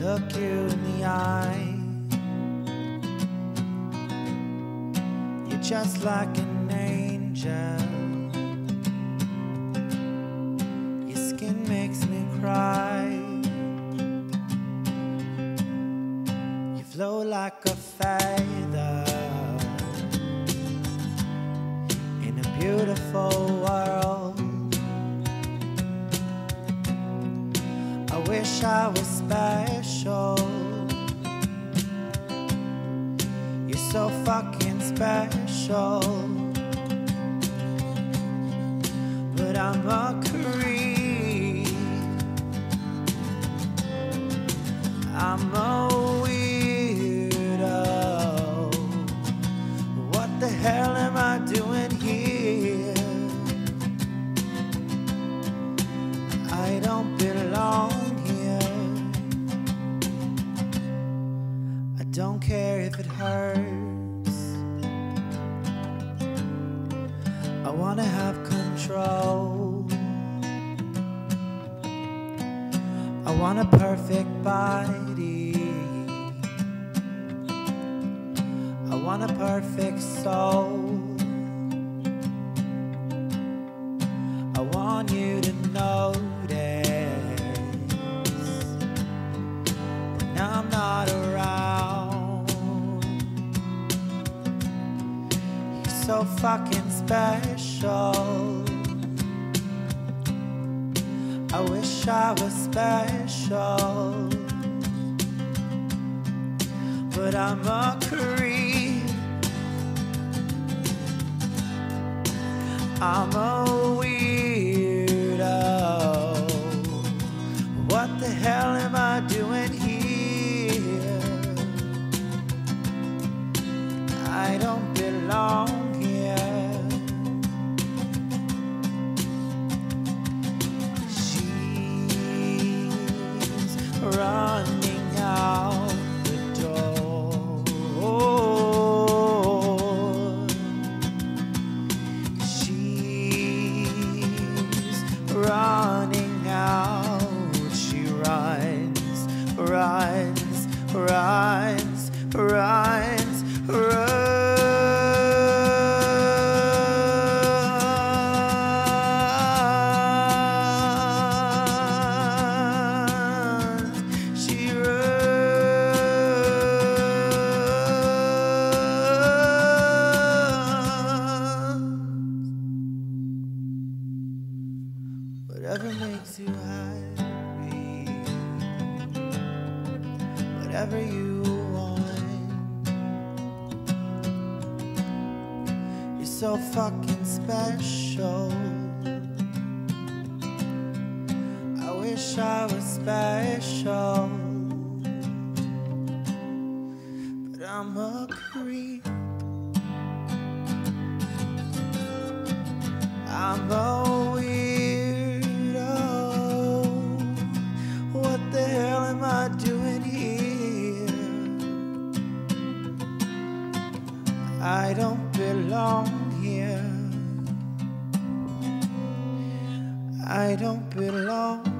look you in the eye. You're just like an angel. Your skin makes me cry. You flow like a feather wish I was special. You're so fucking special. But I'm a creep. I'm a I don't care if it hurts. I wanna have control. I want a perfect body. I want a perfect soul. So fucking special. I wish I was special, but I'm a creep. I'm a weirdo. What the hell am I doing here? Running out. She runs, runs, runs, runs, Whatever makes you happy, whatever you want. You're so fucking special. I wish I was special, but I'm a creep. I'm a I don't belong